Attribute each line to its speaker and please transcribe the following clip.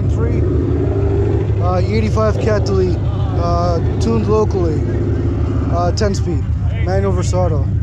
Speaker 1: FM3, uh, 85 cat delete, uh, tuned locally, uh, 10 speed, manual Versado.